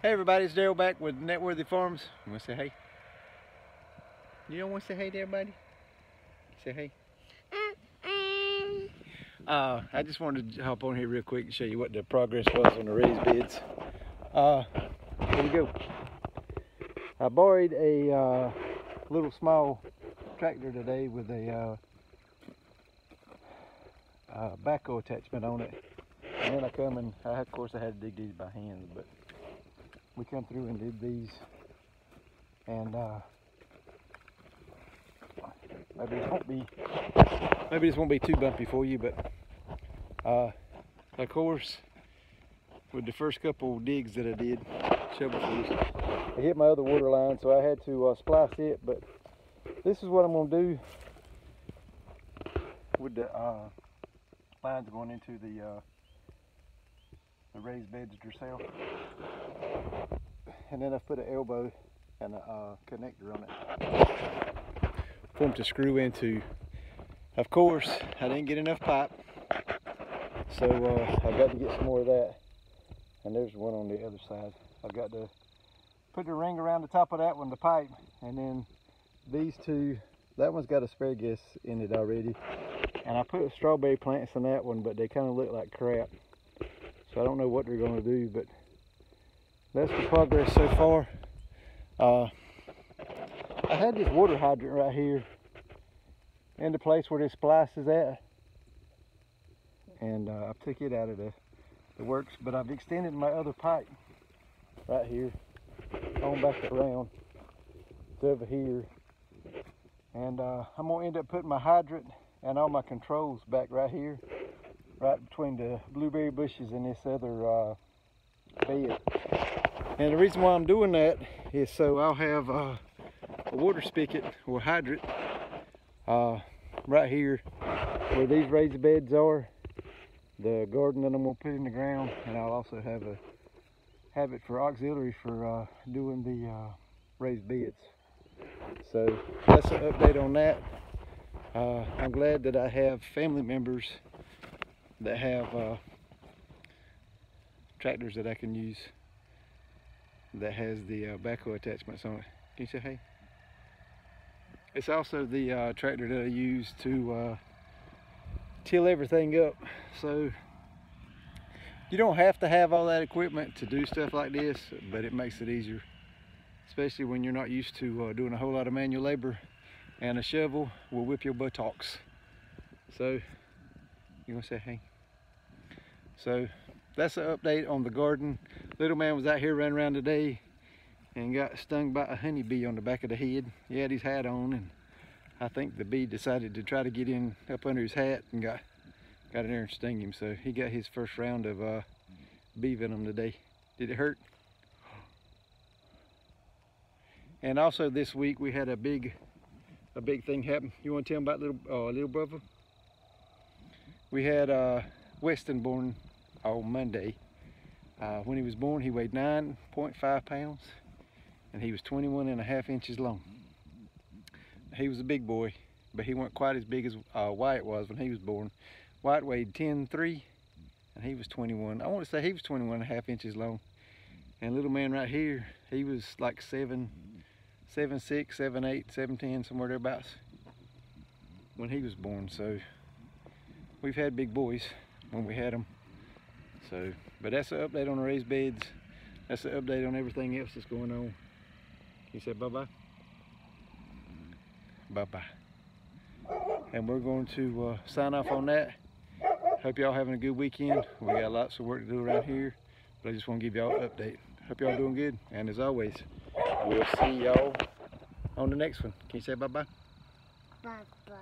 Hey everybody, it's Daryl back with Networthy Farms. You want to say hey? You don't want to say hey to everybody? Say hey. Uh, I just wanted to hop on here real quick and show you what the progress was on the raised beds. Uh, here we go. I borrowed a uh, little small tractor today with a uh, uh, backhoe attachment on it. And then I come and, I, of course I had to dig these by hand, but we come through and did these. And uh, maybe this won't be maybe this won't be too bumpy for you but uh, of course with the first couple digs that I did shovelfuls I hit my other water line so I had to uh, splice it but this is what I'm going to do with the uh, lines going into the uh, the raised beds yourself. And then I've put an elbow and a uh, connector on it for them to screw into. Of course, I didn't get enough pipe, so uh, I've got to get some more of that. And there's one on the other side. I've got to put the ring around the top of that one, the pipe, and then these two, that one's got asparagus in it already. And I put strawberry plants in that one, but they kind of look like crap. So I don't know what they're going to do, but that's the progress so far. Uh, I had this water hydrant right here in the place where this splice is at. And uh, I took it out of the, the works, but I've extended my other pipe right here on back around to over here. And uh, I'm gonna end up putting my hydrant and all my controls back right here right between the blueberry bushes and this other uh, bed. And the reason why I'm doing that is so I'll have uh, a water spigot or hydrant uh, right here where these raised beds are, the garden that I'm gonna put in the ground, and I'll also have a have it for auxiliary for uh, doing the uh, raised beds. So that's an update on that. Uh, I'm glad that I have family members that have uh, tractors that I can use that has the uh, backhoe attachments on it. Can you say hey? It's also the uh, tractor that I use to uh, till everything up. So you don't have to have all that equipment to do stuff like this, but it makes it easier. Especially when you're not used to uh, doing a whole lot of manual labor and a shovel will whip your buttocks. So you to say hey? So that's an update on the garden. Little man was out here running around today and got stung by a honeybee on the back of the head. He had his hat on and I think the bee decided to try to get in up under his hat and got got in there and stung him. So he got his first round of uh, bee venom today. Did it hurt? And also this week we had a big a big thing happen. You want to tell them about little uh, little brother? We had uh, Weston born on Monday. Uh, when he was born, he weighed 9.5 pounds and he was 21 and a half inches long. He was a big boy, but he wasn't quite as big as uh, Wyatt was when he was born. Wyatt weighed 10.3 and he was 21. I want to say he was 21 and a half inches long. And little man right here, he was like 7, 7, 6, 7, 8, 7, 10, somewhere thereabouts when he was born. So we've had big boys when we had them. So, but that's the update on the raised beds. That's the update on everything else that's going on. You said bye-bye? Bye-bye. And we're going to uh, sign off on that. Hope y'all having a good weekend. We got lots of work to do around here, but I just want to give y'all an update. Hope y'all doing good. And as always, we'll see y'all on the next one. Can you say bye-bye? Bye-bye.